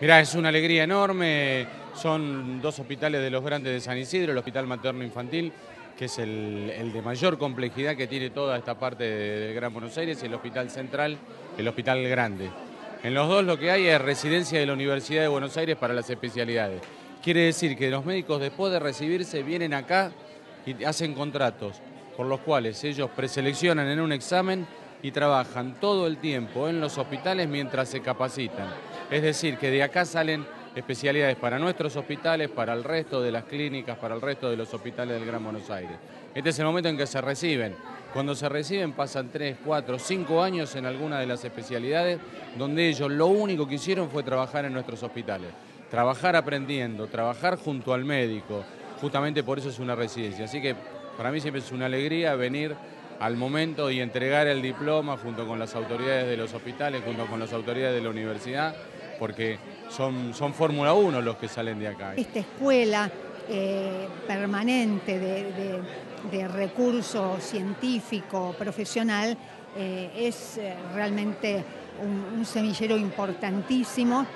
Mirá, es una alegría enorme. Son dos hospitales de los grandes de San Isidro, el Hospital Materno Infantil, que es el, de mayor complejidad que tiene toda esta parte del Gran Buenos Aires, y el Hospital Central, el Hospital Grande. En los dos lo que hay es residencia de la Universidad de Buenos Aires para las especialidades. Quiere decir que los médicos después de recibirse vienen acá y hacen contratos por los cuales ellos preseleccionan en un examen y trabajan todo el tiempo en los hospitales mientras se capacitan. Es decir, que de acá salen especialidades para nuestros hospitales, para el resto de las clínicas, para el resto de los hospitales del Gran Buenos Aires. Este es el momento en que se reciben. Cuando se reciben pasan 3, 4, 5 años en alguna de las especialidades donde ellos lo único que hicieron fue trabajar en nuestros hospitales. Trabajar aprendiendo, trabajar junto al médico. Justamente por eso es una residencia. Así que para mí siempre es una alegría venir al momento y entregar el diploma junto con las autoridades de los hospitales, junto con las autoridades de la universidad, porque son, son Fórmula 1 los que salen de acá. Esta escuela eh, permanente de, recurso científico, profesional, eh, es eh, realmente un, semillero importantísimo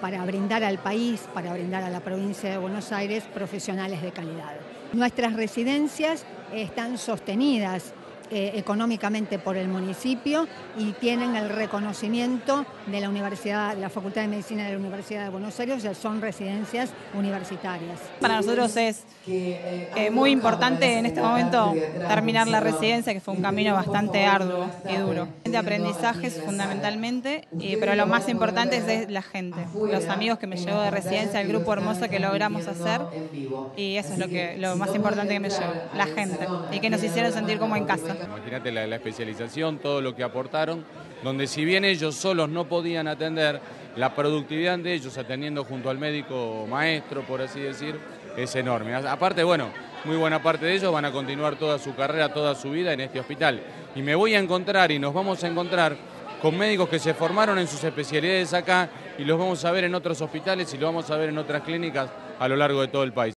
para brindar al país, para brindar a la provincia de Buenos Aires profesionales de calidad. Nuestras residencias están sostenidas eh, económicamente por el municipio y tienen el reconocimiento de la Universidad, de la Facultad de Medicina de la Universidad de Buenos Aires, ya son residencias universitarias. Para nosotros es eh, muy importante en este momento terminar la residencia, que fue un camino bastante arduo y duro. De aprendizajes fundamentalmente, pero lo más importante es la gente, los amigos que me llevo de residencia, el grupo hermoso que logramos hacer y eso es lo, que, lo más importante que me llevo, la gente y que nos hicieron sentir como en casa. Imagínate la, especialización, todo lo que aportaron, donde si bien ellos solos no podían atender, la productividad de ellos atendiendo junto al médico maestro, por así decir, es enorme. Aparte, bueno, muy buena parte de ellos van a continuar toda su carrera, toda su vida en este hospital. Y me voy a encontrar y nos vamos a encontrar con médicos que se formaron en sus especialidades acá y los vamos a ver en otros hospitales y los vamos a ver en otras clínicas a lo largo de todo el país.